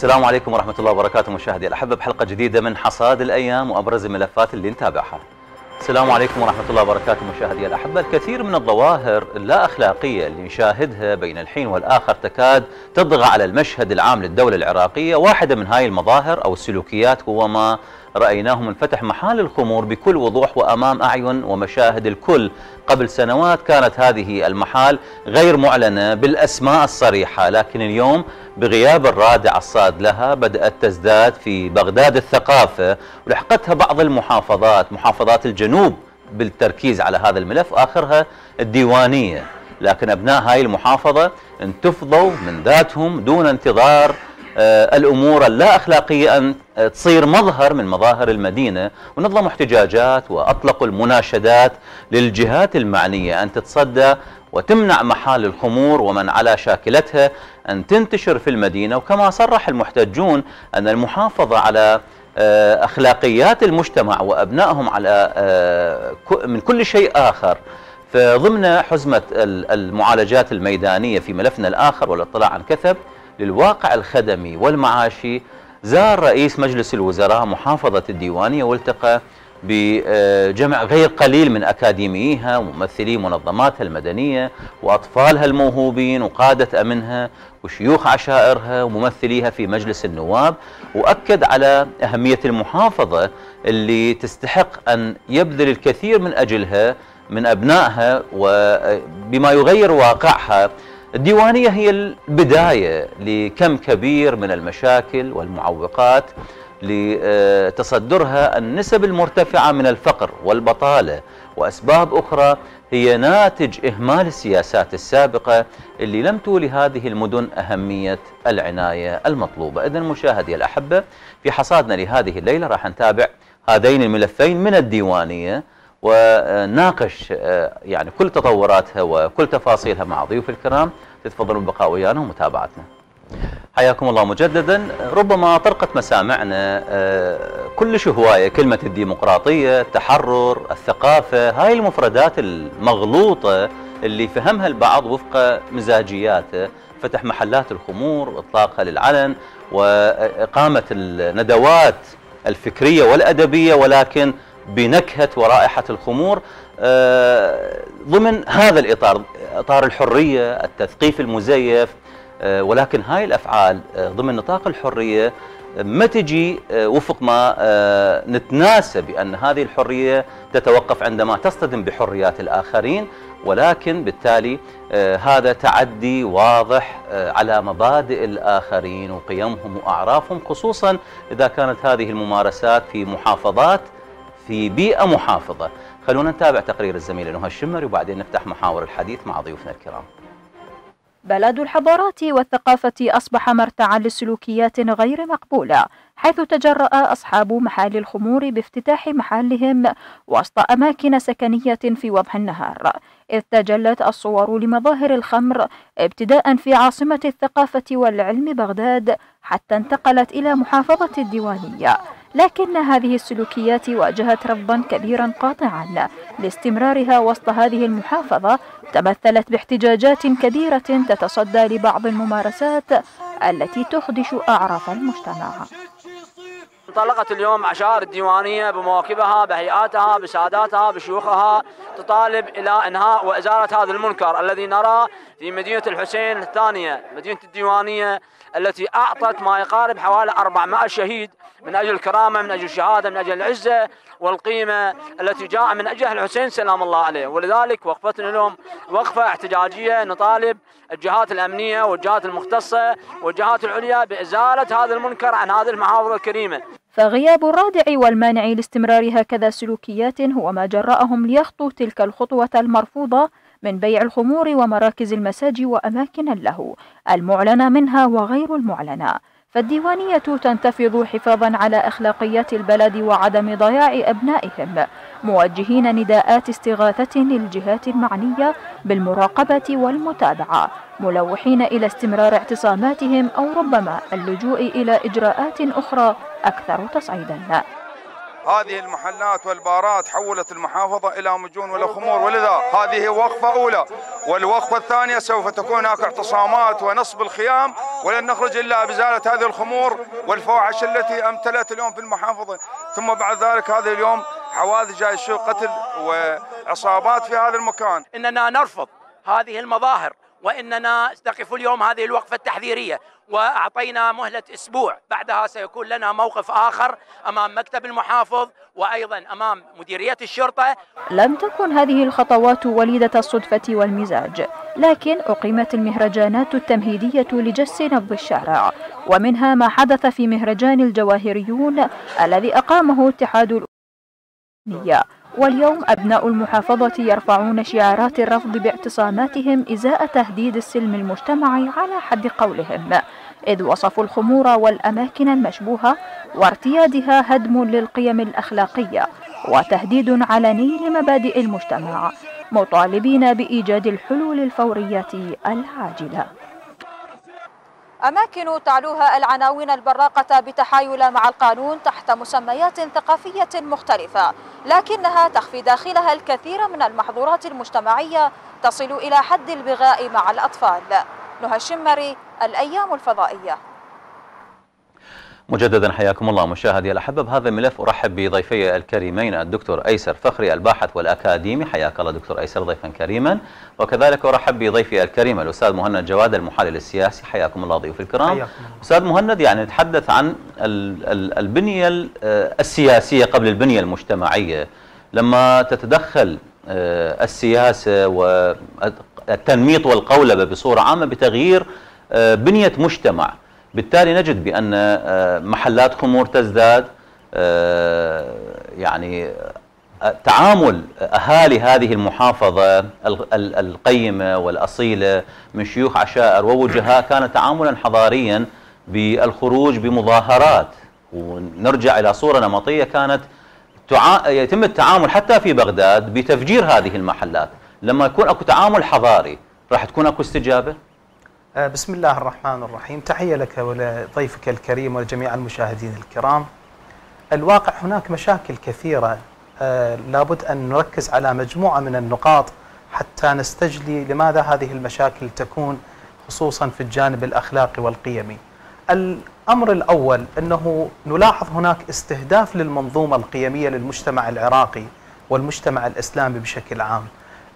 السلام عليكم ورحمة الله وبركاته مشاهدي الأحبة. بحلقة جديدة من حصاد الأيام وأبرز الملفات اللي نتابعها. السلام عليكم ورحمة الله وبركاته مشاهدي الأحبة. الكثير من الظواهر اللا أخلاقية اللي نشاهدها بين الحين والآخر تكاد تطغى على المشهد العام للدولة العراقية. واحدة من هاي المظاهر أو السلوكيات هو ما رأيناه من فتح محال الخمور بكل وضوح وأمام أعين ومشاهد الكل. قبل سنوات كانت هذه المحال غير معلنة بالأسماء الصريحة لكن اليوم بغياب الرادع الصاد لها بدأت تزداد في بغداد الثقافة ولحقتها بعض المحافظات محافظات الجنوب بالتركيز على هذا الملف آخرها الديوانية. لكن أبناء هاي المحافظة انتفضوا من ذاتهم دون انتظار الأمور اللا أخلاقية أن تصير مظهر من مظاهر المدينة ونظموا احتجاجات وأطلقوا المناشدات للجهات المعنية أن تتصدى وتمنع محال الخمور ومن على شاكلتها أن تنتشر في المدينة. وكما صرح المحتجون أن المحافظة على آه، أخلاقيات المجتمع وأبنائهم على آه، من كل شيء آخر. فضمن حزمة المعالجات الميدانية في ملفنا الآخر والاطلاع عن كثب للواقع الخدمي والمعاشي زار رئيس مجلس الوزراء محافظة الديوانية والتقى بجمع غير قليل من أكاديميها وممثلي منظماتها المدنية وأطفالها الموهوبين وقادة أمنها وشيوخ عشائرها وممثليها في مجلس النواب وأكد على أهمية المحافظة اللي تستحق أن يبذل الكثير من أجلها من أبنائها وبما يغير واقعها الديوانية هي البداية لكم كبير من المشاكل والمعوقات لتصدرها النسب المرتفعة من الفقر والبطالة. وأسباب أخرى هي ناتج إهمال السياسات السابقة اللي لم تولي هذه المدن أهمية العناية المطلوبة. إذا مشاهدي الأحبة في حصادنا لهذه الليلة راح نتابع هذين الملفين من الديوانية وناقش آه، يعني كل تطوراتها وكل تفاصيلها مع ضيوف الكرام. تتفضلوا بالبقاء ويانا ومتابعتنا. حياكم الله مجددا. ربما طرقت مسامعنا آه، كل هوايه كلمة الديمقراطية التحرر الثقافة هاي المفردات المغلوطة اللي فهمها البعض وفق مزاجياته. فتح محلات الخمور واطلاقها للعلن وإقامة الندوات الفكرية والأدبية ولكن بنكهة ورائحة الخمور آه، ضمن هذا الإطار إطار الحرية التثقيف المزيف آه، ولكن هاي الأفعال آه، ضمن نطاق الحرية ما تجي وفق ما نتناسى بأن هذه الحرية تتوقف عندما تصطدم بحريات الآخرين ولكن بالتالي هذا تعدي واضح على مبادئ الآخرين وقيمهم وأعرافهم خصوصا إذا كانت هذه الممارسات في محافظات في بيئة محافظة. خلونا نتابع تقرير الزميلة نهى الشمري وبعدين نفتح محاور الحديث مع ضيوفنا الكرام. بلد الحضارات والثقافة أصبح مرتعا لسلوكيات غير مقبولة حيث تجرأ أصحاب محال الخمور بافتتاح محلهم وسط أماكن سكنية في وضح النهار. إذ تجلت الصور لمظاهر الخمر ابتداء في عاصمة الثقافة والعلم بغداد حتى انتقلت إلى محافظة الديوانية. لكن هذه السلوكيات واجهت رفضا كبيرا قاطعا. لاستمرارها وسط هذه المحافظة تمثلت باحتجاجات كبيرة تتصدى لبعض الممارسات التي تخدش أعراف المجتمع. انطلقت اليوم عشائر الديوانية بمواكبها بهيئاتها بساداتها بشيوخها تطالب إلى إنهاء وإزالة هذا المنكر الذي نرى في مدينة الحسين الثانية مدينة الديوانية التي أعطت ما يقارب حوالي 400 شهيد من أجل الكرامة من أجل الشهادة من أجل العزة والقيمة التي جاء من أجلها الحسين سلام الله عليه. ولذلك وقفتنا اليوم وقفة احتجاجية نطالب الجهات الأمنية والجهات المختصة والجهات العليا بإزالة هذا المنكر عن هذه المحافظة الكريمة. فغياب الرادع والمانع لاستمرار هكذا سلوكيات هو ما جرأهم ليخطوا تلك الخطوة المرفوضة من بيع الخمور ومراكز المساج وأماكن له. المعلنة منها وغير المعلنة. فالديوانية تنتفض حفاظا على أخلاقيات البلد وعدم ضياع أبنائهم. موجهين نداءات استغاثة للجهات المعنية بالمراقبة والمتابعة. ملوحين إلى استمرار اعتصاماتهم أو ربما اللجوء إلى إجراءات أخرى أكثر تصعيدا. هذه المحلات والبارات حولت المحافظة إلى مجون ولا خمور. ولذا هذه وقفة أولى. والوقفة الثانية سوف تكون هناك اعتصامات ونصب الخيام. ولن نخرج إلا بإزالة هذه الخمور والفواحش التي أمتلت اليوم في المحافظة. ثم بعد ذلك هذا اليوم حوادث جاي قتل وعصابات في هذا المكان. إننا نرفض هذه المظاهر. وإننا نقف اليوم هذه الوقفة التحذيرية وأعطينا مهلة أسبوع. بعدها سيكون لنا موقف آخر أمام مكتب المحافظ وأيضا أمام مديرية الشرطة. لم تكن هذه الخطوات وليدة الصدفة والمزاج لكن أقيمت المهرجانات التمهيدية لجس نبض الشارع ومنها ما حدث في مهرجان الجواهريون الذي أقامه اتحاد الأمنية واليوم أبناء المحافظة يرفعون شعارات الرفض باعتصاماتهم إزاء تهديد السلم المجتمعي على حد قولهم. إذ وصفوا الخمور والأماكن المشبوهة وارتيادها هدم للقيم الأخلاقية وتهديد علني لمبادئ المجتمع مطالبين بإيجاد الحلول الفورية العاجلة. أماكن تعلوها العناوين البراقة بتحايل مع القانون تحت مسميات ثقافية مختلفة لكنها تخفي داخلها الكثير من المحظورات المجتمعية تصل إلى حد البغاء مع الأطفال. نهى الشمري الأيام الفضائية. مجددا حياكم الله مشاهدي الأحبة بهذا الملف أرحب بضيفي الكريمين الدكتور أيسر فخري الباحث والأكاديمي. حياك الله دكتور أيسر ضيفا كريما. وكذلك أرحب بضيفي الكريم الأستاذ مهند جواد المحلل السياسي. حياكم الله ضيوف الكرام. أستاذ مهند يعني نتحدث عن البنية السياسية قبل البنية المجتمعية. لما تتدخل آه، السياسة والتنميط والقولبة بصورة عامة بتغيير آه، بنية مجتمع. بالتالي نجد بأن آه، محلات خمور تزداد آه، يعني آه، تعامل أهالي هذه المحافظة القيمة والأصيلة من شيوخ عشائر ووجهاء كان تعاملا حضاريا بالخروج بمظاهرات ونرجع إلى صورة نمطية كانت يتم التعامل حتى في بغداد بتفجير هذه المحلات لما يكون أكو تعامل حضاري راح تكون أكو استجابة؟ آه، بسم الله الرحمن الرحيم. تحية لك ولضيفك الكريم ولجميع المشاهدين الكرام. الواقع هناك مشاكل كثيرة. آه، لابد أن نركز على مجموعة من النقاط حتى نستجلي لماذا هذه المشاكل تكون خصوصا في الجانب الأخلاقي والقيمي. الأمر الأول أنه نلاحظ هناك استهداف للمنظومة القيمية للمجتمع العراقي والمجتمع الإسلامي بشكل عام.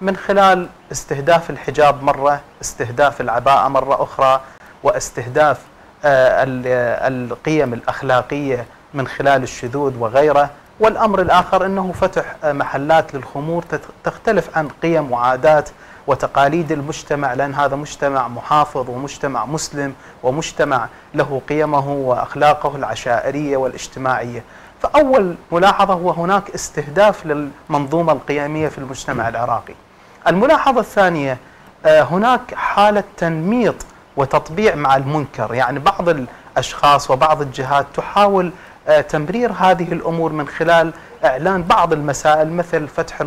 من خلال استهداف الحجاب مرة استهداف العباءة مرة أخرى واستهداف آه، القيم الأخلاقية من خلال الشذوذ وغيره. والأمر الآخر أنه فتح آه، محلات للخمور تختلف عن قيم وعادات وتقاليد المجتمع لأن هذا مجتمع محافظ ومجتمع مسلم ومجتمع له قيمه وأخلاقه العشائرية والاجتماعية. فأول ملاحظة هو هناك استهداف للمنظومة القيمية في المجتمع العراقي. الملاحظة الثانية آه، هناك حالة تنميط وتطبيع مع المنكر. يعني بعض الأشخاص وبعض الجهات تحاول آه، تمرير هذه الأمور من خلال إعلان بعض المسائل مثل فتح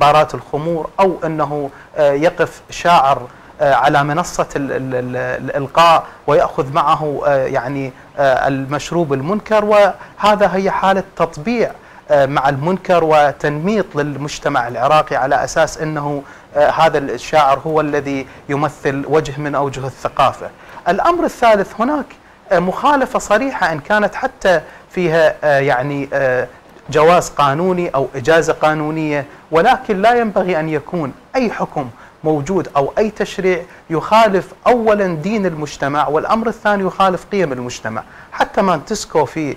بارات الخمور أو أنه آه، يقف شاعر على منصة الإلقاء ويأخذ معه يعني المشروب المنكر. وهذا هي حالة تطبيع مع المنكر وتنميط للمجتمع العراقي على أساس أنه آه، هذا الشاعر هو الذي يمثل وجه من أوجه الثقافة. الأمر الثالث هناك آه، مخالفة صريحة إن كانت حتى فيها يعني جواز قانوني أو إجازة قانونية ولكن لا ينبغي أن يكون أي حكم موجود أو أي تشريع يخالف أولا دين المجتمع والأمر الثاني يخالف قيم المجتمع. حتى مانتسكو في آه،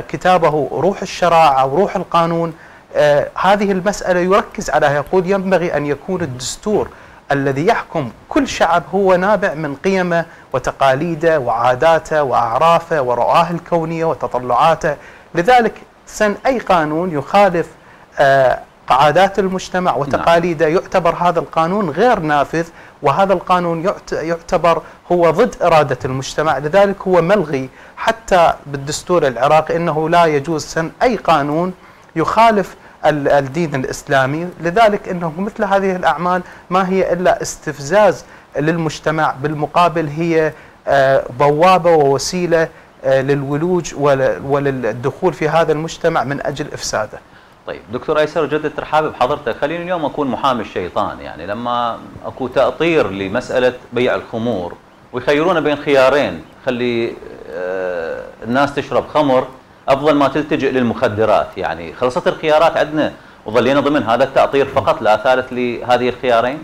كتابه روح الشرائع أو روح القانون آه، هذه المسألة يركز عليها يقول ينبغي أن يكون الدستور الذي يحكم كل شعب هو نابع من قيمه وتقاليده وعاداته وأعرافه ورؤاه الكونية وتطلعاته. لذلك سن أي قانون يخالف آه، عادات المجتمع نعم. وتقاليده يعتبر هذا القانون غير نافذ وهذا القانون يعتبر هو ضد إرادة المجتمع. لذلك هو ملغي حتى بالدستور العراقي أنه لا يجوز سن أي قانون يخالف الدين الإسلامي. لذلك أنه مثل هذه الأعمال ما هي إلا استفزاز للمجتمع بالمقابل هي آه، بوابة ووسيلة آه، للولوج وللدخول في هذا المجتمع من أجل إفساده. طيب دكتور أيسر جدد ترحابي بحضرتك خليني اليوم أكون محامي الشيطان يعني لما أكو تأطير لمسألة بيع الخمور ويخيرونا بين خيارين خلي آه، الناس تشرب خمر أفضل ما تلتجئ للمخدرات يعني خلصت الخيارات عندنا وظلينا ضمن هذا التأطير فقط لا ثالث لهذه الخيارين؟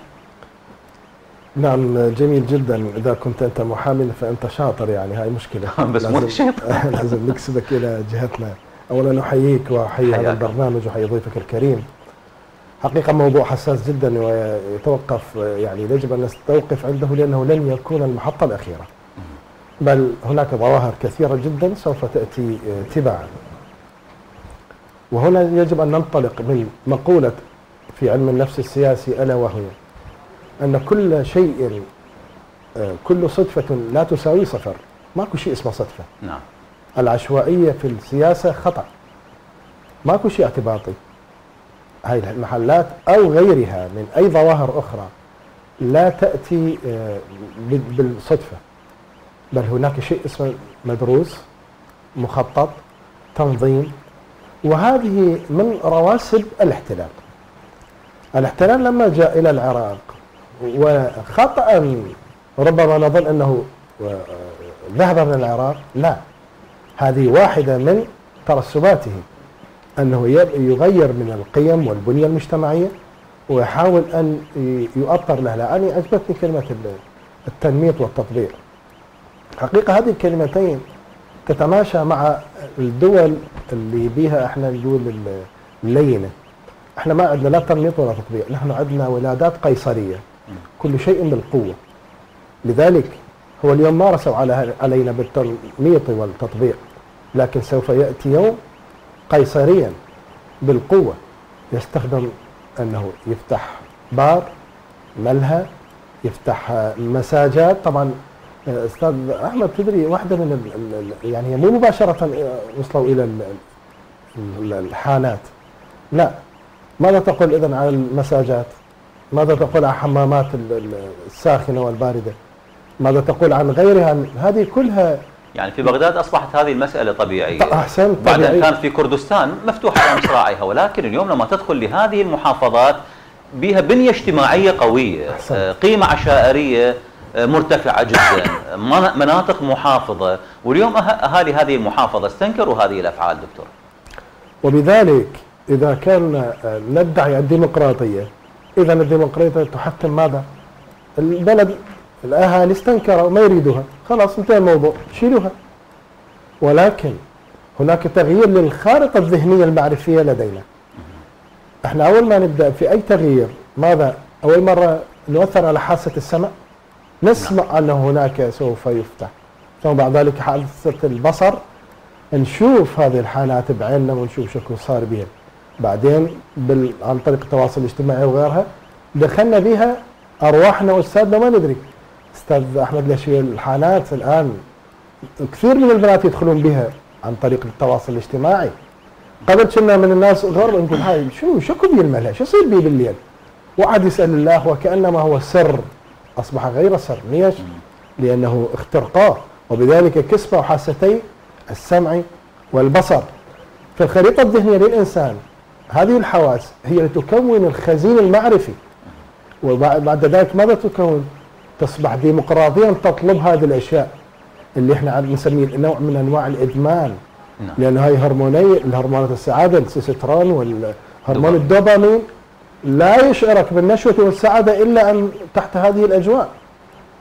نعم جميل جدا. إذا كنت أنت محامي فأنت شاطر يعني هاي مشكلة. بس مو شيطان. لازم نكسبك إلى جهتنا. اولا أحييك وأحيي هذا. البرنامج وأحيي ضيفك الكريم. حقيقة موضوع حساس جدا ويتوقف يعني يجب أن نستوقف عنده لأنه لن يكون المحطة الأخيرة. بل هناك ظواهر كثيرة جدا سوف تأتي تباعا. وهنا يجب أن ننطلق من مقولة في علم النفس السياسي ألا وهي أن كل شيء آه، كل صدفة لا تساوي صفر. ماكو شيء اسمه صدفة. نعم. العشوائية في السياسة خطأ. ماكو شيء اعتباطي. هاي المحلات أو غيرها من أي ظواهر أخرى لا تأتي آه، بال- بالصدفة. بل هناك شيء اسمه مدروس مخطط تنظيم. وهذه من رواسب الاحتلال. الاحتلال لما جاء إلى العراق وخطأ ربما نظن أنه آه، ذهب من العراق لا. هذه واحدة من ترسباته أنه يغير من القيم والبنية المجتمعية ويحاول أن يؤطر لها لأني عجبتني كلمة ال- التنميط والتطبيق حقيقة هذه الكلمتين تتماشى مع الدول اللي بيها إحنا نقول ال- اللينة. إحنا ما عندنا لا تنميط ولا تطبيق نحن عندنا ولادات قيصرية. كل شيء بالقوة. لذلك هو اليوم مارسوا على علينا بالتنميط والتطبيق لكن سوف يأتي يوم قيصريا بالقوة يستخدم أنه يفتح بار ملهى يفتح مساجات طبعا آه، أستاذ أحمد تدري واحدة من يعني مو مباشرة آه، وصلوا إلى ال- ال- الحانات لا ماذا تقول اذا عن المساجات؟ ماذا تقول عن حمامات ال- ال- الساخنة والباردة؟ ماذا تقول عن غيرها هذه كلها يعني في بغداد أصبحت هذه المسألة طبيعية أحسن بعد أن كانت في كردستان مفتوحة على مصراعيها ولكن اليوم لما تدخل لهذه المحافظات بها بنية اجتماعية قوية أحسنت. آه، قيمة عشائرية آه، مرتفعة جدا من- مناطق محافظة واليوم أهالي هذه المحافظة استنكروا هذه الأفعال دكتور وبذلك إذا كان آه، ندعي الديمقراطية إذا الديمقراطية تحكم ماذا؟ البلد الاهالي استنكروا ما يريدوها خلاص انتهى الموضوع. شيلوها. ولكن هناك تغيير للخارطه الذهنية المعرفية لدينا. إحنا أول ما نبدأ في أي تغيير ماذا؟ أول مرة نؤثر على حاسة السمع نسمع أن هناك سوف يفتح. ثم بعد ذلك حاسه البصر. نشوف هذه الحالات بعيننا ونشوف شكو صار بها بعدين بال... عن طريق التواصل الاجتماعي وغيرها دخلنا بها أرواحنا واجسادنا ما ندري. أستاذ أحمد هي الحالات الآن كثير من البنات يدخلون بها عن طريق التواصل الاجتماعي. قبل كنا من الناس غر نقول هاي شو شكو بي الملهى شو يصير بي بالليل؟ واحد يسأل الله وكأنما هو سر أصبح غير سر ليش؟ لأنه اخترقاه وبذلك كسبه حاستي السمع والبصر. في الخريطة الذهنية للإنسان هذه الحواس هي اللي تكون الخزين المعرفي. وبعد ذلك ماذا تكون؟ تصبح ديمقراطيا تطلب هذه الأشياء اللي إحنا عاد نسميه نوع من أنواع الإدمان نعم. لأن هاي هرموني الهرمونات السعادة السيسترون والهرمون دوبامين. الدوبامين لا يشعرك بالنشوة والسعادة إلا أن تحت هذه الأجواء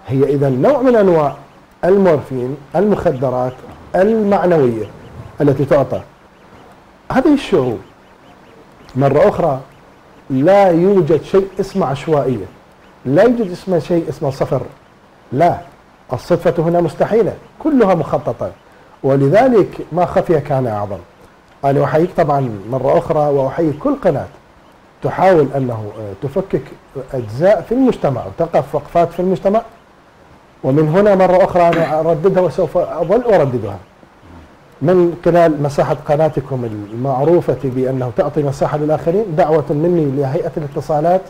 هي إذا نوع من أنواع المورفين المخدرات المعنوية التي تعطى هذه الشعوب مرة أخرى لا يوجد شيء اسمه عشوائية لا يوجد اسمه شيء اسمه صفر. لا الصدفه هنا مستحيلة كلها مخططة. ولذلك ما خفي كان أعظم. أنا أحييك طبعا مرة أخرى واحيي كل قناة. تحاول أنه آه، تفكك أجزاء في المجتمع وتقف وقفات في المجتمع. ومن هنا مرة أخرى أنا أرددها وسوف أظل أرددها. من خلال مساحة قناتكم المعروفة بأنه تعطي مساحة للآخرين دعوة مني لهيئة الاتصالات.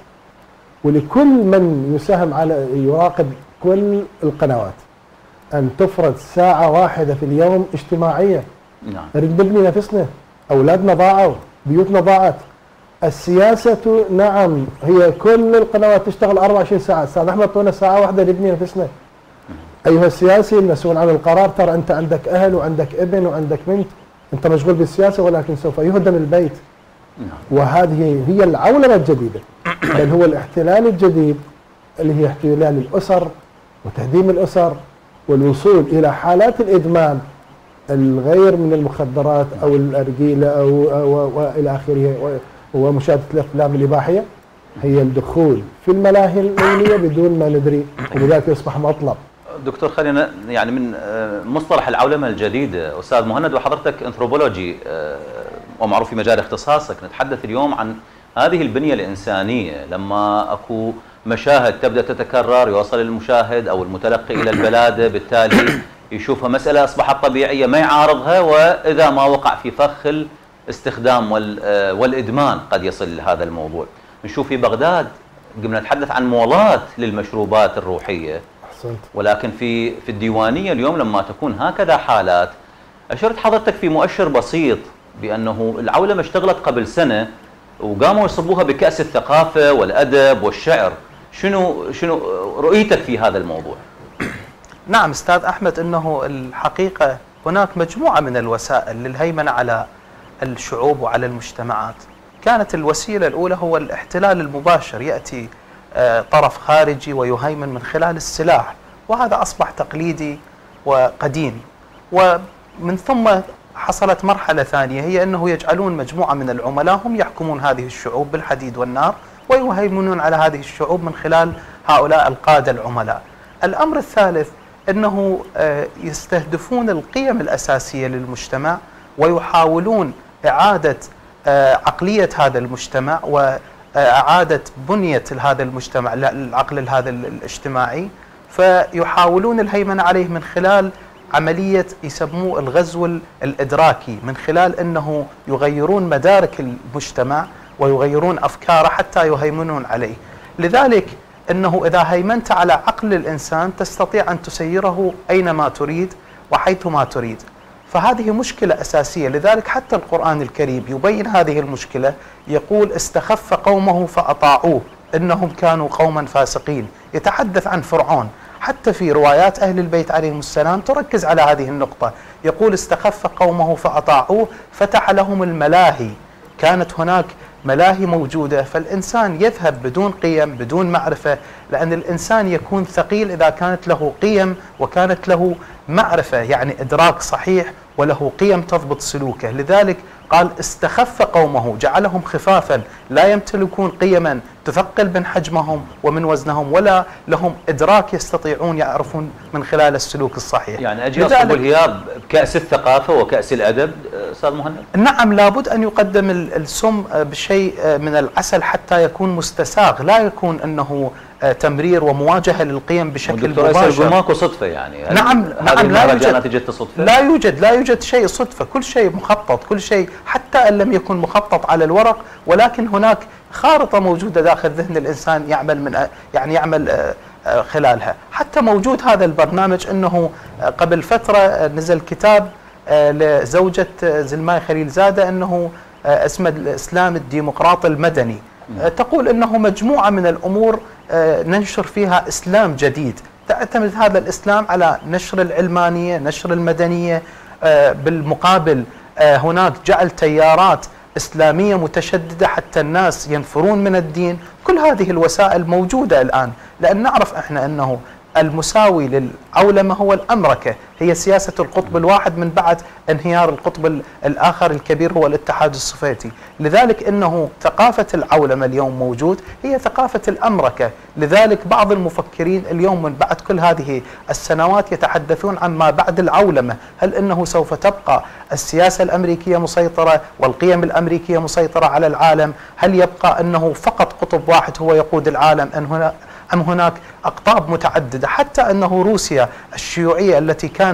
ولكل من يساهم على يراقب كل القنوات أن تفرض ساعة واحدة في اليوم اجتماعيه نعم. نريد نبني نفسنا. أولادنا ضاعوا بيوتنا ضاعت. السياسة نعم هي كل القنوات تشتغل 24 ساعة. أستاذ أحمد طونا ساعة واحدة نبني نفسنا. أيها السياسي المسؤول عن القرار ترى أنت عندك أهل وعندك ابن وعندك بنت. أنت مشغول بالسياسة ولكن سوف يهدم البيت. وهذه هي العولمة الجديدة. بل هو الاحتلال الجديد اللي هي احتلال الأسر وتهديم الأسر والوصول إلى حالات الإدمان الغير من المخدرات أو الأرجيلة أو, أو والى آخره. ومشاهدة الأفلام الإباحية هي الدخول في الملاهي الليليه بدون ما ندري ولذلك يصبح مطلب. دكتور خلينا يعني من آه، مصطلح العولمة الجديده أستاذ مهند وحضرتك انثروبولوجي آه، ومعروف في مجال اختصاصك. نتحدث اليوم عن هذه البنية الإنسانية لما أكو مشاهد تبدأ تتكرر يوصل المشاهد أو المتلقي إلى البلاده بالتالي يشوفها مسألة أصبحت طبيعية ما يعارضها وإذا ما وقع في فخ الاستخدام آه، والإدمان قد يصل لهذا الموضوع. نشوف في بغداد قمنا نتحدث عن مولات للمشروبات الروحية أحسنت ولكن في في الديوانية اليوم لما تكون هكذا حالات أشرت حضرتك في مؤشر بسيط بأنه العولمة اشتغلت قبل سنة وقاموا يصبوها بكأس الثقافة والأدب والشعر شنو شنو رؤيتك في هذا الموضوع؟ نعم أستاذ أحمد إنه الحقيقة هناك مجموعة من الوسائل للهيمنة على الشعوب وعلى المجتمعات. كانت الوسيلة الأولى هو الاحتلال المباشر يأتي آه، طرف خارجي ويهيمن من خلال السلاح وهذا أصبح تقليدي وقديم ومن ثم حصلت مرحلة ثانية هي أنه يجعلون مجموعة من العملاء هم يحكمون هذه الشعوب بالحديد والنار ويهيمنون على هذه الشعوب من خلال هؤلاء القادة العملاء. الأمر الثالث أنه آه، يستهدفون القيم الأساسية للمجتمع ويحاولون إعادة آه، عقلية هذا المجتمع واعاده بنية هذا المجتمع العقل هذا الاجتماعي فيحاولون الهيمنة عليه من خلال عملية يسموه الغزو الإدراكي من خلال إنه يغيرون مدارك المجتمع ويغيرون أفكاره حتى يهيمنون عليه. لذلك إنه إذا هيمنت على عقل الإنسان تستطيع أن تسيره أينما تريد وحيثما تريد. فهذه مشكلة أساسية. لذلك حتى القرآن الكريم يبين هذه المشكلة يقول استخف قومه فأطاعوه إنهم كانوا قوما فاسقين. يتحدث عن فرعون. حتى في روايات أهل البيت عليهم السلام تركز على هذه النقطة. يقول استخف قومه فأطاعوه فتح لهم الملاهي. كانت هناك ملاهي موجودة فالإنسان يذهب بدون قيم بدون معرفة لأن الإنسان يكون ثقيل إذا كانت له قيم وكانت له معرفة يعني إدراك صحيح وله قيم تضبط سلوكه. لذلك قال استخف قومه جعلهم خفافا لا يمتلكون قيما تثقل من حجمهم ومن وزنهم ولا لهم إدراك يستطيعون يعرفون من خلال السلوك الصحيح. يعني أجي اصب الهياب بكاس الثقافة وكأس الأدب أستاذ مهند نعم لابد أن يقدم السم بشيء من العسل حتى يكون مستساغ. لا يكون أنه تمرير ومواجهة للقيم بشكل مباشر. ماكو صدفة يعني؟ نعم نعم لا يوجد صدفه لا يوجد لا يوجد شيء صدفة كل شيء مخطط كل شيء حتى إن لم يكن مخطط على الورق ولكن هناك خارطة موجودة داخل ذهن الإنسان يعمل من يعني يعمل آه، آه، خلالها. حتى موجود هذا البرنامج إنه آه، قبل فترة نزل كتاب لزوجة زلماي خليل زادة أنه اسمه الإسلام الديمقراطي المدني. تقول أنه مجموعة من الأمور ننشر فيها إسلام جديد. تعتمد هذا الإسلام على نشر العلمانية نشر المدنية بالمقابل هناك جعل تيارات إسلامية متشددة حتى الناس ينفرون من الدين. كل هذه الوسائل موجودة الآن. لأن نعرف إحنا أنه المساوي للعولمة هو الأمركة. هي سياسة القطب الواحد من بعد انهيار القطب الآخر الكبير هو الاتحاد السوفيتي. لذلك أنه ثقافة العولمة اليوم موجود هي ثقافة الأمركة لذلك بعض المفكرين اليوم من بعد كل هذه السنوات يتحدثون عن ما بعد العولمة. هل أنه سوف تبقى السياسة الأمريكية مسيطرة والقيم الأمريكية مسيطرة على العالم؟ هل يبقى أنه فقط قطب واحد هو يقود العالم أن هنا أم هناك أقطاب متعددة؟ حتى أنه روسيا الشيوعية التي كانت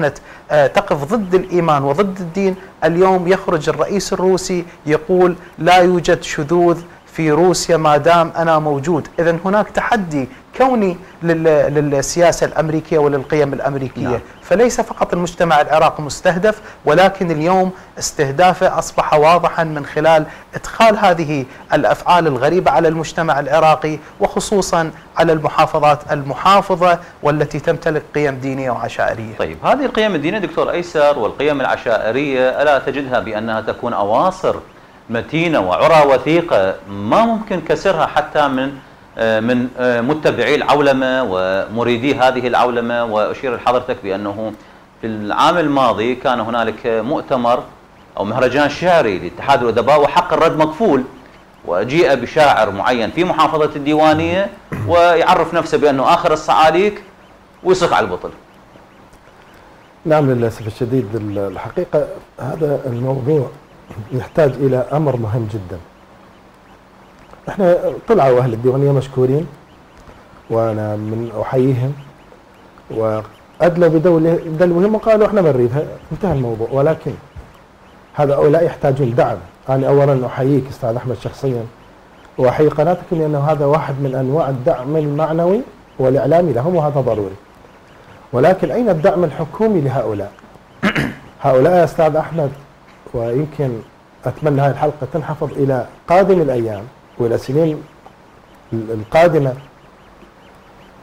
آه، تقف ضد الإيمان وضد الدين اليوم يخرج الرئيس الروسي يقول لا يوجد شذوذ في روسيا ما دام أنا موجود اذا هناك تحدي كوني لل- للسياسة الأمريكية وللقيم الأمريكية نعم. فليس فقط المجتمع العراقي مستهدف ولكن اليوم استهدافه أصبح واضحا من خلال إدخال هذه الأفعال الغريبة على المجتمع العراقي وخصوصا على المحافظات المحافظة والتي تمتلك قيم دينية وعشائرية. طيب هذه القيم الدينية دكتور أيسر والقيم العشائرية ألا تجدها بأنها تكون أواصر متينة وعرى وثيقة ما ممكن كسرها حتى من آه، من آه، متبعي العولمة ومريدي هذه العولمة وأشير لحضرتك بأنه في العام الماضي كان هنالك مؤتمر أو مهرجان شعري لاتحاد الأدباء وحق الرد مكفول وجيء بشاعر معين في محافظة الديوانية ويعرف نفسه بأنه آخر الصعاليك ويصف على البطل. نعم للأسف الشديد ال- الحقيقة هذا الموضوع يحتاج إلى أمر مهم جدا. إحنا طلعوا أهل الديوانيه مشكورين وأنا من أحييهم وأدلوا بدولة دلوهم وقالوا إحنا بنريدها انتهى الموضوع ولكن هؤلاء يحتاجون دعم أنا اولا أحييك أستاذ أحمد شخصيا وأحيي قناتكم لأنه هذا واحد من أنواع الدعم المعنوي والإعلامي لهم وهذا ضروري. ولكن أين الدعم الحكومي لهؤلاء؟ هؤلاء يا أستاذ أحمد ويمكن أتمنى هذه الحلقة تنحفظ إلى قادم الأيام وإلى السنين ال- القادمة.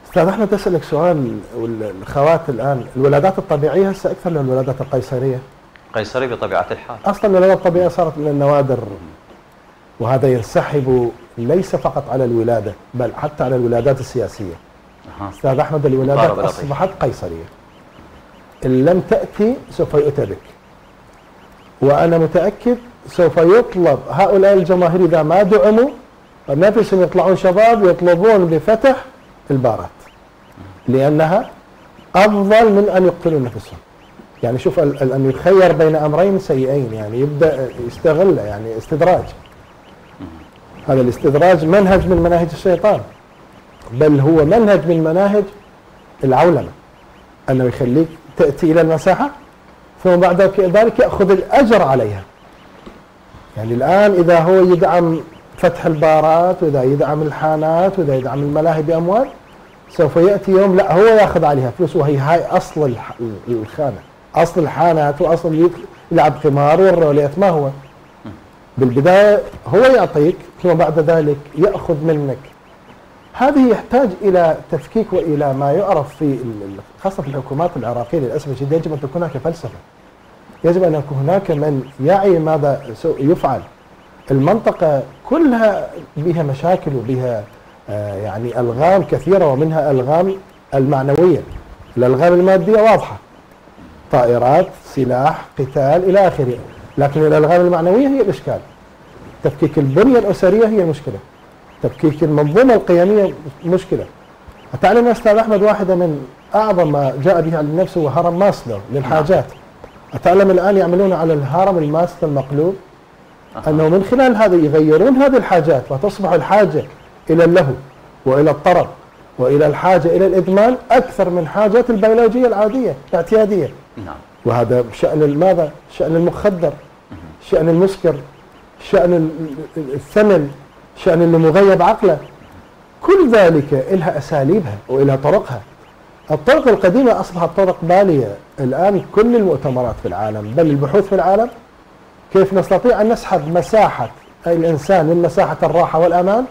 أستاذ أحمد أسألك سؤال والأخوات الآن الولادات الطبيعية هسه أكثر من الولادات القيصرية. قيصري بطبيعة الحال أصلا الولادات الطبيعيه صارت من النوادر وهذا ينسحب ليس فقط على الولادة بل حتى على الولادات السياسية. أها. أستاذ أحمد الولادات. أصبحت قيصرية. إن لم تأتي سوف يؤتى بك. وأنا متأكد سوف يطلب هؤلاء الجماهير إذا ما دعموا نفسهم يطلعون شباب يطلبون بفتح البارات. لأنها أفضل من أن يقتلوا نفسهم. يعني شوف أن يخير بين أمرين سيئين يعني يبدأ يستغله يعني استدراج. هذا الاستدراج منهج من مناهج الشيطان. بل هو منهج من مناهج العولمة أنه يخليك تأتي إلى المساحة ثم بعد ذلك يأخذ الأجر عليها. يعني الآن إذا هو يدعم فتح البارات وإذا يدعم الحانات وإذا يدعم الملاهي بأموال سوف يأتي يوم لا هو يأخذ عليها فلوس وهي هاي أصل الح- الخانة. أصل الحانات وأصل يت- يلعب قمار والروليت ما هو. بالبداية هو يعطيك ثم بعد ذلك يأخذ منك. هذه يحتاج إلى تفكيك وإلى ما يعرف في خاصة في الحكومات العراقية للأسف الشديد يجب أن تكون هناك فلسفة. يجب أن يكون هناك من يعي ماذا يفعل. المنطقة كلها بها مشاكل وبها آه، يعني ألغام كثيرة ومنها ألغام المعنوية. الألغام المادية واضحة. طائرات، سلاح، قتال إلى آخره. لكن الألغام المعنوية هي الإشكال. تفكيك البنية الأسرية هي المشكلة. تفكيك المنظومه القيمية مشكلة. تعلم يا أستاذ أحمد واحدة من أعظم ما جاء به على النفس هو هرم ماسلو للحاجات. اتعلم الآن يعملون على الهرم الماسلو المقلوب أنه من خلال هذا يغيرون هذه الحاجات وتصبح الحاجة إلى اللهو وإلى الطرب وإلى الحاجة إلى الإدمان أكثر من حاجات البيولوجية العادية الاعتيادية. نعم وهذا شأن ماذا؟ شأن المخدر شأن المسكر ال- الثمن شأن اللي مغيب عقله. كل ذلك لها أساليبها وإلها طرقها. الطرق القديمة أصبحت طرق بالية. الآن كل المؤتمرات في العالم بل البحوث في العالم كيف نستطيع أن نسحب مساحة الإنسان من مساحة الراحة والأمان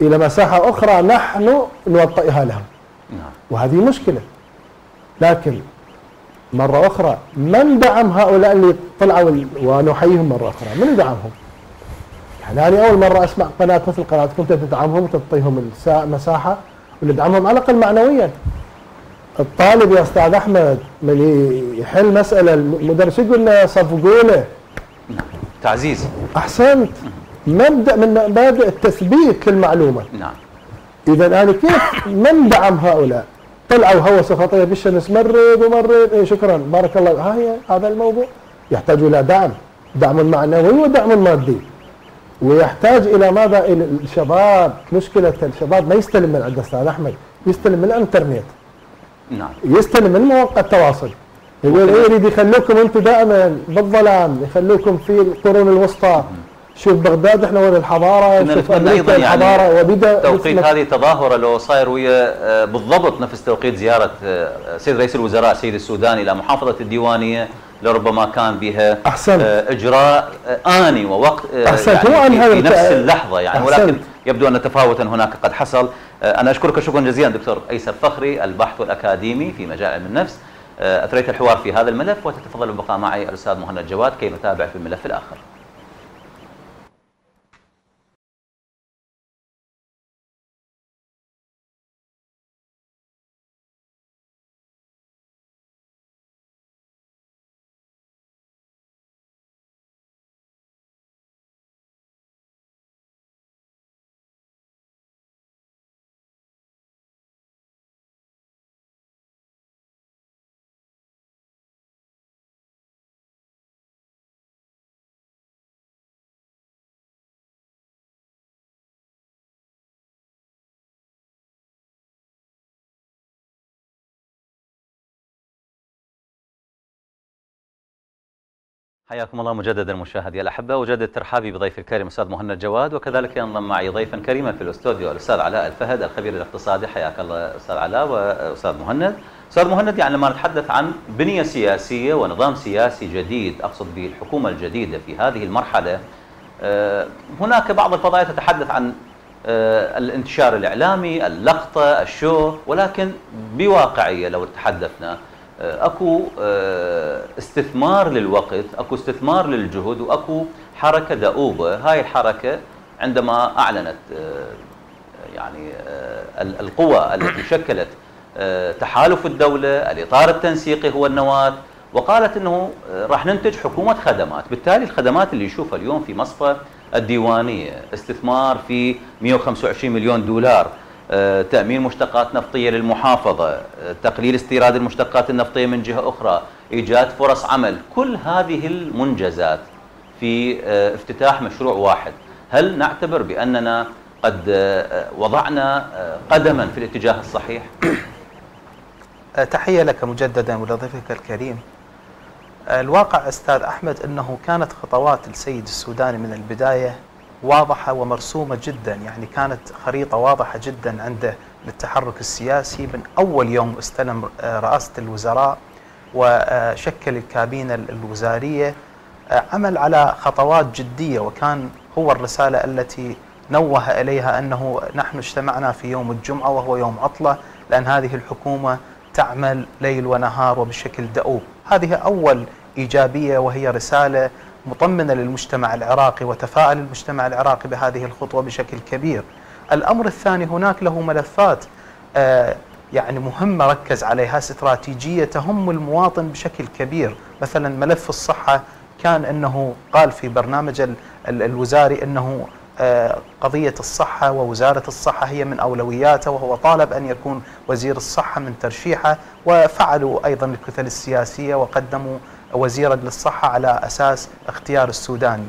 إلى مساحة أخرى نحن نوطئها لهم؟ نعم. وهذه مشكلة. لكن مرة أخرى من دعم هؤلاء اللي طلعوا ونحييهم مرة أخرى؟ من دعمهم؟ يعني أنا أول مرة أسمع قناة مثل قناتكم تدعمهم وتعطيهم السا- مساحة واللي دعمهم على الأقل معنويا. الطالب يا أستاذ أحمد من يحل مسألة المدرس يقول له صفقوا له تعزيز. أحسنت. مبدأ من مبادئ التثبيت للمعلومة. نعم. إذا أنا كيف من دعم هؤلاء؟ طلعوا هوسوا خطيه بالشمس مرد ومرد. إيه شكرا. بارك الله. ها هي هذا الموضوع. يحتاج إلى دعم. دعم معنوي ودعم مادي. ويحتاج إلى ماذا؟ إلى الشباب مشكلة الشباب ما يستلم من عند أستاذ أحمد. يستلم من الإنترنت. نعم. يستلم من مواقع التواصل. يقول إيه يريد يخلوكم أنتم دائما بالظلام يخلوكم في القرون الوسطى. شوف بغداد إحنا وين الحضارة؟ شوف أمريكا يعني الحضارة وبدأ توقيت هذه التظاهره لو صاير ويا آه، بالضبط نفس توقيت زيارة آه، سيد رئيس الوزراء السيد السوداني إلى محافظة الديوانية. لربما كان بها أحسنت. آه، إجراء آه، آني ووقت آه، أحسنت. يعني هو أن في- هذا في نفس اللحظة يعني أحسنت. ولكن يبدو أن تفاوتا هناك قد حصل أنا أشكرك شكرا جزيلا دكتور ايسر فخري الباحث والاكاديمي في مجال علم النفس أثريت الحوار في هذا الملف وتتفضل بالبقاء معي الأستاذ مهند جواد كي نتابع في الملف الآخر حياكم الله مجددا مشاهدي الأحبة وجدد ترحابي بضيف الكريم الاستاذ مهند جواد وكذلك ينضم معي ضيفا كريما في الأستوديو الأستاذ علاء الفهد الخبير الاقتصادي حياك الله أستاذ علاء وأستاذ مهند. أستاذ مهند يعني لما نتحدث عن بنية سياسية ونظام سياسي جديد أقصد به الحكومة الجديدة في هذه المرحلة آه، هناك بعض الفضائيات تتحدث عن آه، الانتشار الإعلامي، اللقطة، الشو، ولكن بواقعية لو تحدثنا اكو آه، استثمار للوقت، اكو استثمار للجهد واكو حركة دؤوبه، هاي الحركة عندما أعلنت آه، يعني آه، ال- القوى التي شكلت آه، تحالف الدولة، الإطار التنسيقي هو النواة، وقالت إنه آه، راح ننتج حكومة خدمات، بالتالي الخدمات اللي نشوفها اليوم في مصفى الديوانية، استثمار في 125 مليون دولار، آه، تأمين مشتقات نفطية للمحافظة، آه، تقليل استيراد المشتقات النفطية من جهة أخرى، إيجاد فرص عمل، كل هذه المنجزات في آه، افتتاح مشروع واحد، هل نعتبر بأننا قد وضعنا قدما في الاتجاه الصحيح؟ تحية لك مجددا ولضيفك الكريم الواقع أستاذ أحمد أنه كانت خطوات السيد السوداني من البداية واضحة ومرسومة جدا يعني كانت خريطة واضحة جدا عنده للتحرك السياسي. من أول يوم استلم آه، رئاسة الوزراء وشكل الكابينة الوزارية آه، عمل على خطوات جدية. وكان هو الرسالة التي نوه إليها أنه نحن اجتمعنا في يوم الجمعة وهو يوم عطلة لأن هذه الحكومة تعمل ليل ونهار وبشكل دؤوب. هذه أول إيجابية وهي رسالة مطمنة للمجتمع العراقي وتفاعل المجتمع العراقي بهذه الخطوة بشكل كبير. الأمر الثاني هناك له ملفات آه، يعني مهمة ركز عليها استراتيجية تهم المواطن بشكل كبير. مثلا ملف الصحة كان أنه قال في برنامج ال- ال- الوزاري أنه آه، قضية الصحة ووزارة الصحة هي من أولوياته وهو طالب أن يكون وزير الصحة من ترشيحه. وفعلوا أيضا الكتل السياسية وقدموا وزيرا للصحة على أساس اختيار السوداني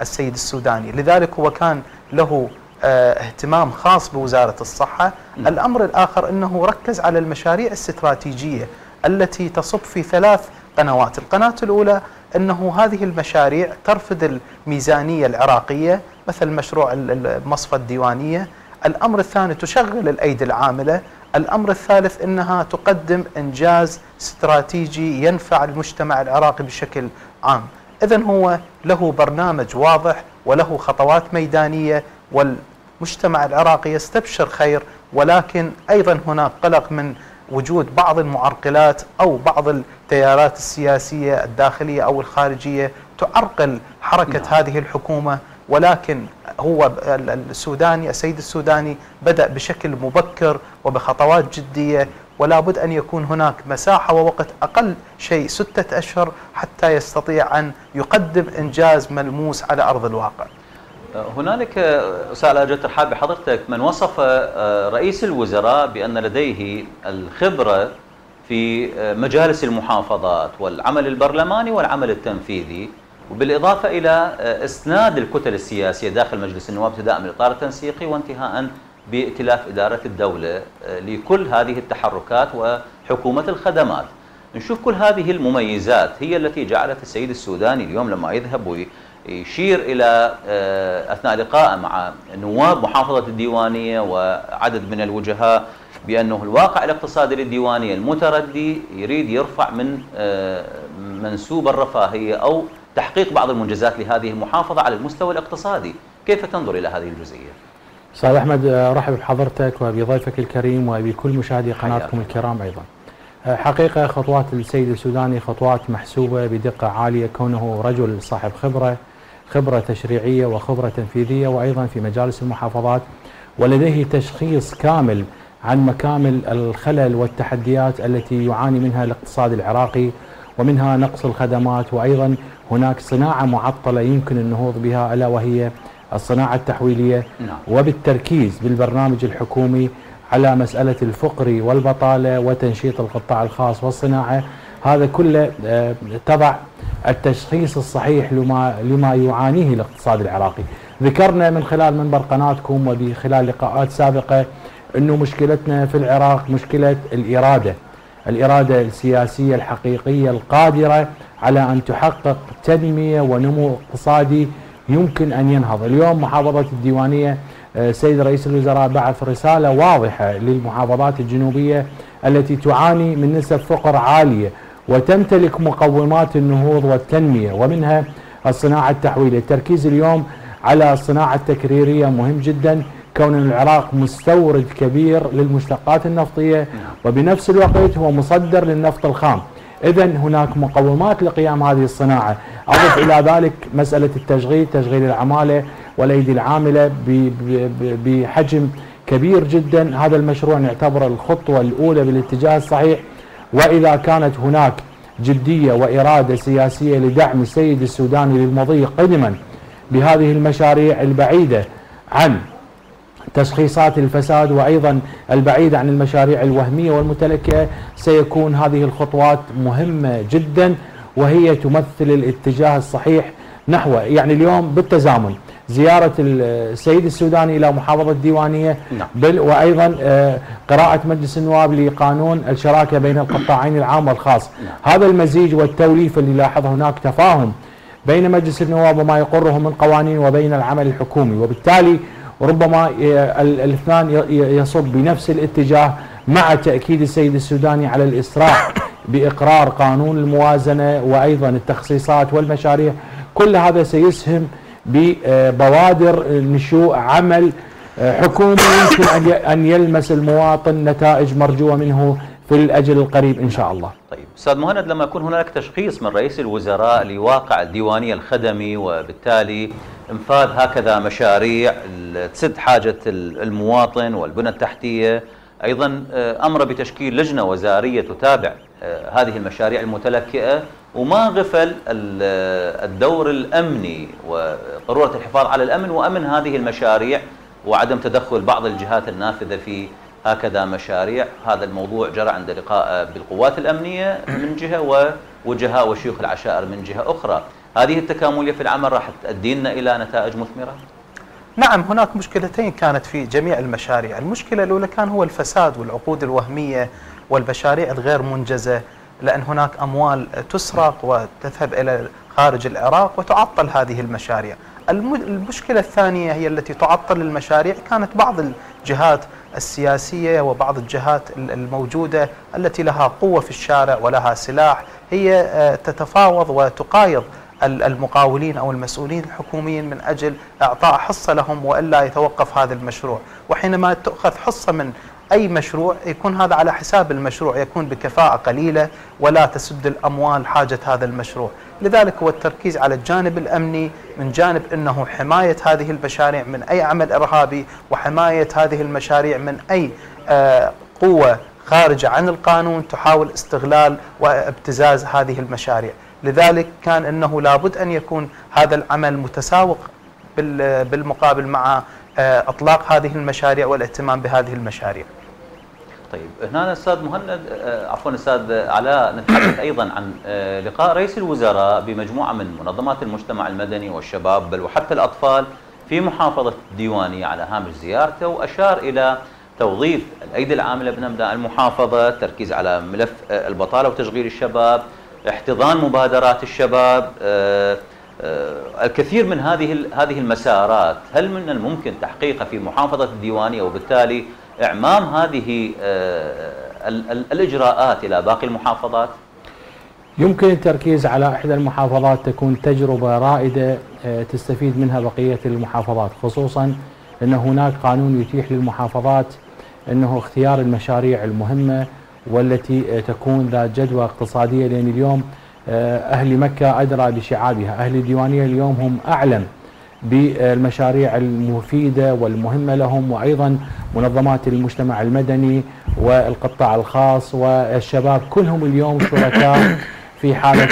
السيد السوداني. لذلك هو كان له آه، اهتمام خاص بوزارة الصحة. الأمر الآخر أنه ركز على المشاريع الاستراتيجية التي تصب في ثلاث قنوات. القناة الأولى أنه هذه المشاريع ترفض الميزانية العراقية مثل مشروع ال- ال- المصفى الديوانية. الأمر الثاني تشغل الأيدي العاملة. الأمر الثالث أنها تقدم إنجاز استراتيجي ينفع المجتمع العراقي بشكل عام إذا هو له برنامج واضح وله خطوات ميدانية والمجتمع العراقي يستبشر خير ولكن أيضا هناك قلق من وجود بعض المعرقلات أو بعض التيارات السياسية الداخلية أو الخارجية تعرقل حركة نعم. هذه الحكومة ولكن هو السوداني السيد السوداني بدأ بشكل مبكر وبخطوات جدية ولا بد أن يكون هناك مساحة ووقت أقل شيء ستة أشهر حتى يستطيع أن يقدم إنجاز ملموس على أرض الواقع. هنالك أستاذ أجل ترحاب بحضرتك من وصف رئيس الوزراء بأن لديه الخبرة في مجالس المحافظات والعمل البرلماني والعمل التنفيذي وبالإضافة إلى آه، إسناد الكتل السياسية داخل مجلس النواب ابتداء من الإطار التنسيقي وانتهاء بائتلاف إدارة الدولة آه، لكل هذه التحركات وحكومة الخدمات. نشوف كل هذه المميزات هي التي جعلت السيد السوداني اليوم لما يذهب يشير إلى آه، أثناء لقائه مع نواب محافظة الديوانية وعدد من الوجهاء بأنه الواقع الاقتصادي للديوانية المتردي يريد يرفع من منسوب الرفاهية أو تحقيق بعض المنجزات لهذه المحافظة على المستوى الاقتصادي، كيف تنظر إلى هذه الجزئية؟ أستاذ أحمد أرحب بحضرتك وبضيفك الكريم وبكل مشاهدي قناتكم. الكرام أيضا. آه، حقيقة خطوات السيد السوداني خطوات محسوبة بدقة عالية كونه رجل صاحب خبرة خبرة تشريعية وخبرة تنفيذية وأيضا في مجالس المحافظات ولديه تشخيص كامل عن مكامن الخلل والتحديات التي يعاني منها الاقتصاد العراقي ومنها نقص الخدمات وأيضا هناك صناعة معطلة يمكن النهوض بها ألا وهي الصناعة التحويلية نعم. وبالتركيز بالبرنامج الحكومي على مسألة الفقر والبطالة وتنشيط القطاع الخاص والصناعة هذا كله آه، تضع التشخيص الصحيح لما لما يعانيه الاقتصاد العراقي. ذكرنا من خلال منبر قناتكم وبخلال لقاءات سابقة أنه مشكلتنا في العراق مشكلة الإرادة. الإرادة السياسية الحقيقية القادرة على أن تحقق تنمية ونمو اقتصادي يمكن أن ينهض، اليوم محافظة الديوانية آه، سيد رئيس الوزراء بعث رسالة واضحة للمحافظات الجنوبية التي تعاني من نسب فقر عالية وتمتلك مقومات النهوض والتنمية ومنها الصناعة التحويلية، التركيز اليوم على الصناعة التكريرية مهم جدا كون العراق مستورد كبير للمشتقات النفطية وبنفس الوقت هو مصدر للنفط الخام. اذا هناك مقومات لقيام هذه الصناعة، أضف إلى ذلك مسألة التشغيل، تشغيل ب- ب- ب- بحجم كبير جدا، هذا المشروع نعتبره الخطوة الأولى بالاتجاه الصحيح. وإذا كانت هناك جدية وإرادة سياسية لدعم السيد السوداني للمضي قدما بهذه المشاريع البعيدة عن تشخيصات الفساد وأيضا البعيده عن المشاريع الوهمية والمتلكئة سيكون هذه الخطوات مهمة جدا وهي تمثل الاتجاه الصحيح نحو يعني اليوم بالتزامن زيارة السيد السوداني إلى محافظة الديوانية نعم. بل وأيضا آه، قراءة مجلس النواب لقانون الشراكة بين القطاعين العام والخاص هذا المزيج والتوليف اللي لاحظ هناك تفاهم بين مجلس النواب وما يقره من قوانين وبين العمل الحكومي وبالتالي ربما الاثنان يصب بنفس الاتجاه مع تأكيد السيد السوداني على الاسراع بإقرار قانون الموازنة وأيضا التخصيصات والمشاريع. كل هذا سيسهم ببوادر نشوء عمل حكومي يمكن أن يلمس المواطن نتائج مرجوة منه في الأجل القريب إن شاء الله. طيب أستاذ مهند لما يكون هناك تشخيص من رئيس الوزراء لواقع الديوانية الخدمي وبالتالي إنفاذ هكذا مشاريع تسد حاجة ال- المواطن والبنى التحتية أيضا آه، أمر بتشكيل لجنة وزارية تتابع آه، هذه المشاريع المتلكئة وما غفل آه، الدور الأمني وضرورة الحفاظ على الأمن وأمن هذه المشاريع وعدم تدخل بعض الجهات النافذة في هكذا مشاريع. هذا الموضوع جرى عند لقاء بالقوات الأمنية من جهة ووجهاء وشيوخ العشائر من جهة أخرى. هذه التكاملية في العمل راح تؤدي لنا إلى نتائج مثمرة؟ نعم هناك مشكلتين كانت في جميع المشاريع. المشكلة الأولى كان هو الفساد والعقود الوهمية والمشاريع الغير منجزة لأن هناك أموال تسرق وتذهب إلى خارج العراق وتعطل هذه المشاريع. الم- المشكلة الثانية هي التي تعطل المشاريع كانت بعض الجهات السياسية وبعض الجهات ال- الموجودة التي لها قوة في الشارع ولها سلاح هي آه، تتفاوض وتقايض ال- المقاولين أو المسؤولين الحكوميين من أجل إعطاء حصة لهم وإلا يتوقف هذا المشروع، وحينما تؤخذ حصة من أي مشروع يكون هذا على حساب المشروع، يكون بكفاءة قليلة ولا تسد الأموال حاجة هذا المشروع، لذلك هو التركيز على الجانب الأمني من جانب إنه حماية هذه المشاريع من أي عمل إرهابي وحماية هذه المشاريع من أي آه، قوة خارجة عن القانون تحاول استغلال وابتزاز هذه المشاريع. لذلك كان إنه لابد أن يكون هذا العمل متساوق بال- بالمقابل مع آه، إطلاق هذه المشاريع والاهتمام بهذه المشاريع. طيب هنا أستاذ مهند آه، عفوا أستاذ علاء نتحدث أيضا عن آه، لقاء رئيس الوزراء بمجموعة من منظمات المجتمع المدني والشباب بل وحتى الأطفال في محافظة الديوانيه على هامش زيارته وأشار إلى توظيف الأيدي العاملة بنبدا المحافظة، التركيز على ملف آه، البطالة وتشغيل الشباب، احتضان مبادرات الشباب، الكثير من هذه هذه المسارات. هل من الممكن تحقيقها في محافظة الديوانية وبالتالي إعمام هذه آه، الإجراءات إلى باقي المحافظات؟ يمكن التركيز على إحدى المحافظات تكون تجربة رائدة آه، تستفيد منها بقية المحافظات خصوصا أن هناك قانون يتيح للمحافظات أنه اختيار المشاريع المهمة والتي تكون ذات جدوى اقتصادية لأن اليوم آه، أهل مكة أدرى بشعابها أهل الديوانية اليوم هم أعلم بالمشاريع المفيدة والمهمة لهم وأيضا منظمات المجتمع المدني والقطاع الخاص والشباب كلهم اليوم شركاء في حالة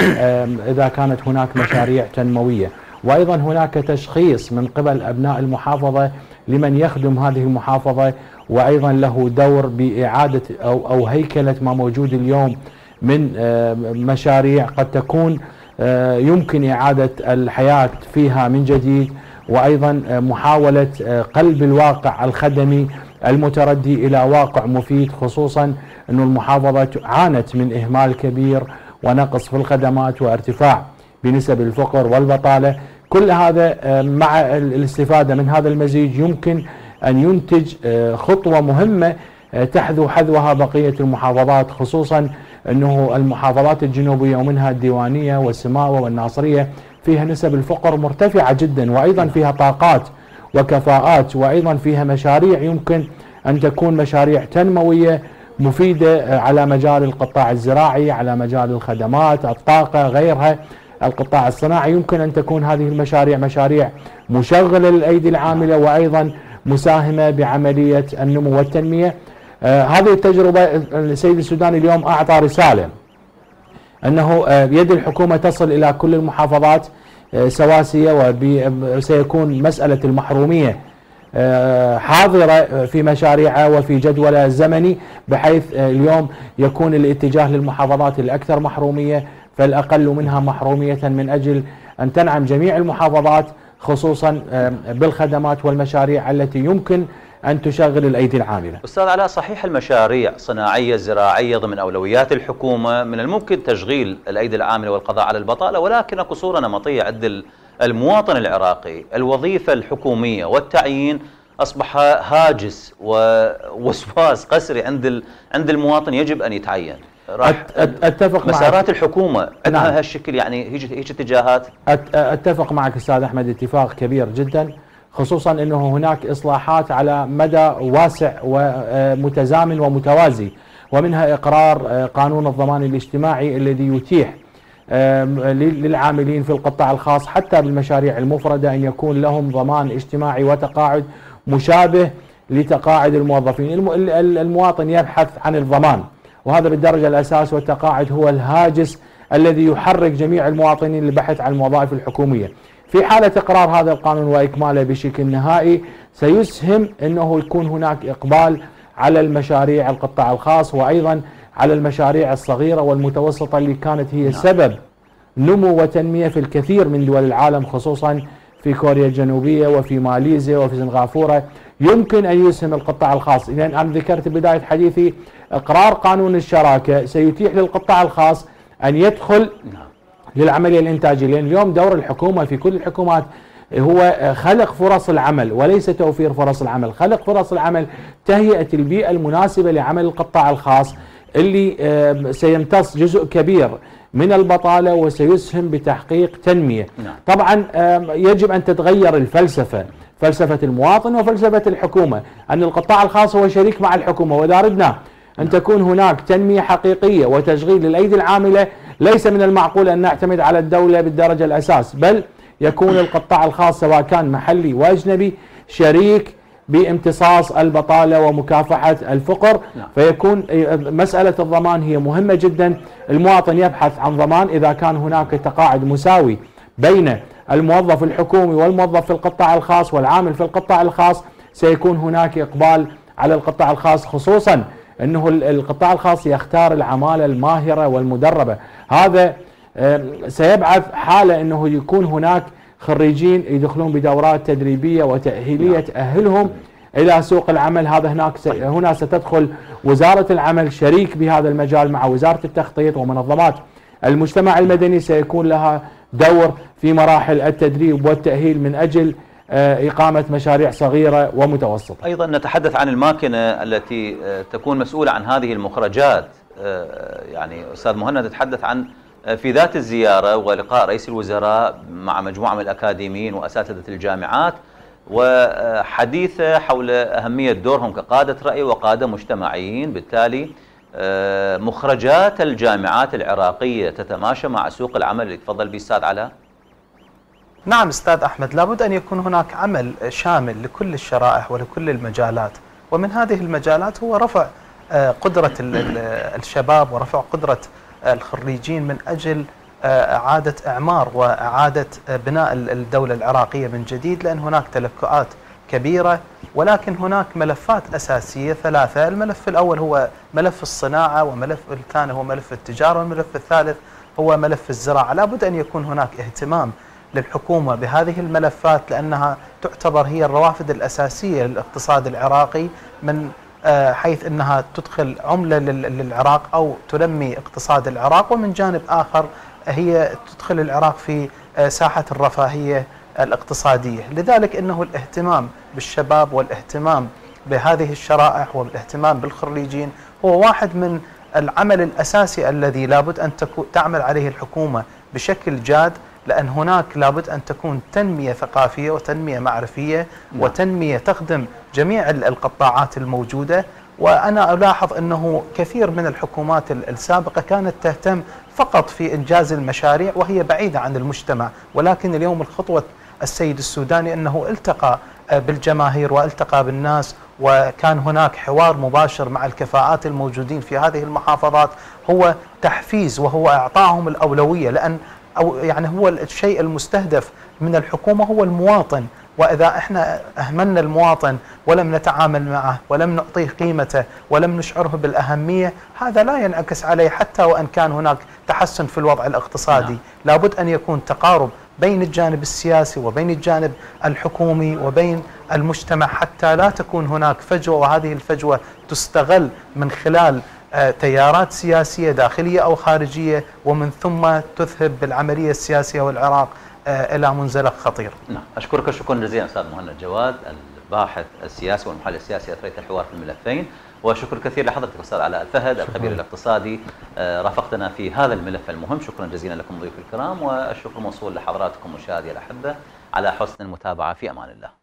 إذا كانت هناك مشاريع تنموية. وأيضا هناك تشخيص من قبل أبناء المحافظة لمن يخدم هذه المحافظة وأيضا له دور بإعادة أو, أو هيكلة ما موجود اليوم من مشاريع قد تكون يمكن إعادة الحياة فيها من جديد وأيضا محاولة قلب الواقع الخدمي المتردي إلى واقع مفيد خصوصا أن المحافظة عانت من إهمال كبير ونقص في الخدمات وارتفاع بنسب الفقر والبطالة. كل هذا مع الاستفادة من هذا المزيج يمكن أن ينتج خطوة مهمة تحذو حذوها بقية المحافظات خصوصا أنه المحافظات الجنوبية ومنها الديوانية والسماوة والناصرية فيها نسب الفقر مرتفعة جدا وأيضا فيها طاقات وكفاءات وأيضا فيها مشاريع يمكن أن تكون مشاريع تنموية مفيدة على مجال القطاع الزراعي على مجال الخدمات الطاقة غيرها. القطاع الصناعي يمكن أن تكون هذه المشاريع مشاريع مشغلة للأيدي العاملة وأيضا مساهمة بعملية النمو والتنمية. هذه التجربة السيد السوداني اليوم أعطى رسالة أنه آه يد الحكومة تصل إلى كل المحافظات آه سواسية وسيكون مسألة المحرومية آه، حاضرة في مشاريعها وفي جدولها الزمني بحيث آه، اليوم يكون الاتجاه للمحافظات الأكثر محرومية فالأقل منها محرومية من أجل أن تنعم جميع المحافظات خصوصا آه، بالخدمات والمشاريع التي يمكن أن تشغل الأيدي العاملة. أستاذ علاء صحيح المشاريع صناعية زراعية ضمن أولويات الحكومة من الممكن تشغيل الأيدي العاملة والقضاء على البطالة ولكن أكو صورة نمطية عند المواطن العراقي. الوظيفة الحكومية والتعيين أصبح هاجس ووسواس قسري عند عند المواطن يجب أن يتعين. أتفق مسارات الحكومة عندها نعم. هالشكل يعني هيك اتجاهات. أتفق معك أستاذ أحمد اتفاق كبير جدا. خصوصا إنه هناك إصلاحات على مدى واسع ومتزامن ومتوازي ومنها إقرار قانون الضمان الاجتماعي الذي يتيح للعاملين في القطاع الخاص حتى بالمشاريع المفردة أن يكون لهم ضمان اجتماعي وتقاعد مشابه لتقاعد الموظفين. المواطن يبحث عن الضمان وهذا بالدرجة الأساس والتقاعد هو الهاجس الذي يحرك جميع المواطنين للبحث عن الوظائف الحكومية. في حالة إقرار هذا القانون وإكماله بشكل نهائي سيسهم أنه يكون هناك إقبال على المشاريع القطاع الخاص وأيضا على المشاريع الصغيرة والمتوسطة اللي كانت هي نعم. سبب نمو وتنمية في الكثير من دول العالم خصوصا في كوريا الجنوبية وفي ماليزيا وفي سنغافورة يمكن أن يسهم القطاع الخاص إذا أنا ذكرت بداية حديثي إقرار قانون الشراكة سيتيح للقطاع الخاص أن يدخل نعم. للعملية الإنتاجية لأن اليوم دور الحكومة في كل الحكومات هو خلق فرص العمل وليس توفير فرص العمل خلق فرص العمل تهيئة البيئة المناسبة لعمل القطاع الخاص اللي سيمتص جزء كبير من البطالة وسيسهم بتحقيق تنمية نعم. طبعا يجب أن تتغير الفلسفة فلسفة المواطن وفلسفة الحكومة أن القطاع الخاص هو شريك مع الحكومة وإذا أردنا أن نعم. تكون هناك تنمية حقيقية وتشغيل للأيدي العاملة ليس من المعقول أن نعتمد على الدولة بالدرجة الأساس بل يكون القطاع الخاص سواء كان محلي وأجنبي شريك بامتصاص البطالة ومكافحة الفقر. نعم. فيكون مسألة الضمان هي مهمة جدا. المواطن يبحث عن ضمان إذا كان هناك تقاعد مساوي بين الموظف الحكومي والموظف في القطاع الخاص والعامل في القطاع الخاص. سيكون هناك إقبال على القطاع الخاص خصوصا أنه القطاع الخاص يختار العمالة الماهرة والمدربة. هذا سيبعث حالة أنه يكون هناك خريجين يدخلون بدورات تدريبية وتأهيلية نعم. تأهلهم إلى سوق العمل. هذا هناك هنا ستدخل وزارة العمل شريك بهذا المجال مع وزارة التخطيط ومنظمات المجتمع المدني. سيكون لها دور في مراحل التدريب والتأهيل من أجل آه، إقامة مشاريع صغيرة ومتوسطة. أيضا نتحدث عن الماكنة التي آه، تكون مسؤولة عن هذه المخرجات. يعني أستاذ مهند تتحدث عن في ذات الزيارة ولقاء رئيس الوزراء مع مجموعة من الأكاديميين وأساتذة الجامعات وحديثه حول أهمية دورهم كقادة رأي وقادة مجتمعيين بالتالي مخرجات الجامعات العراقية تتماشى مع سوق العمل اللي تفضل به أستاذ علاء. نعم أستاذ أحمد لابد أن يكون هناك عمل شامل لكل الشرائح ولكل المجالات ومن هذه المجالات هو رفع آه، قدرة الشباب ورفع قدرة الخريجين من أجل آه، إعادة إعمار وإعادة بناء الدولة العراقية من جديد لأن هناك تلكؤات كبيرة ولكن هناك ملفات أساسية ثلاثة، الملف الأول هو ملف الصناعة وملف الثاني هو ملف التجارة والملف الثالث هو ملف الزراعة، لابد أن يكون هناك اهتمام للحكومة بهذه الملفات لأنها تعتبر هي الروافد الأساسية للاقتصاد العراقي من آه، حيث أنها تدخل عملة للعراق أو تنمي اقتصاد العراق ومن جانب آخر هي تدخل العراق في آه، ساحة الرفاهية الاقتصادية. لذلك أنه الاهتمام بالشباب والاهتمام بهذه الشرائح والاهتمام بالخريجين هو واحد من العمل الأساسي الذي لابد أن تعمل عليه الحكومة بشكل جاد لأن هناك لابد أن تكون تنمية ثقافية وتنمية معرفية نعم. وتنمية تخدم جميع القطاعات الموجودة. وأنا ألاحظ أنه كثير من الحكومات السابقة كانت تهتم فقط في إنجاز المشاريع وهي بعيدة عن المجتمع. ولكن اليوم الخطوة السيد السوداني أنه التقى آه، بالجماهير والتقى بالناس وكان هناك حوار مباشر مع الكفاءات الموجودين في هذه المحافظات. هو تحفيز وهو اعطائهم الأولوية لأن أو يعني هو الشيء المستهدف من الحكومة هو المواطن وإذا إحنا أهملنا المواطن ولم نتعامل معه ولم نعطيه قيمته ولم نشعره بالأهمية هذا لا ينعكس عليه حتى وإن كان هناك تحسن في الوضع الاقتصادي نعم. لابد أن يكون تقارب بين الجانب السياسي وبين الجانب الحكومي وبين المجتمع حتى لا تكون هناك فجوة وهذه الفجوة تستغل من خلال تيارات سياسية داخلية أو خارجية ومن ثم تذهب بالعملية السياسية والعراق آه، إلى منزلق خطير. نعم أشكرك شكرا جزيلا أستاذ مهند جواد الباحث السياسي والمحلل السياسي أثريت الحوار في الملفين. وشكر كثير لحضرتك أستاذ علاء الفهد الخبير الاقتصادي آه، رافقتنا في هذا الملف المهم. شكرا جزيلا لكم ضيوف الكرام والشكر موصول لحضراتكم مشاهدي الأحبة على حسن المتابعة. في أمان الله.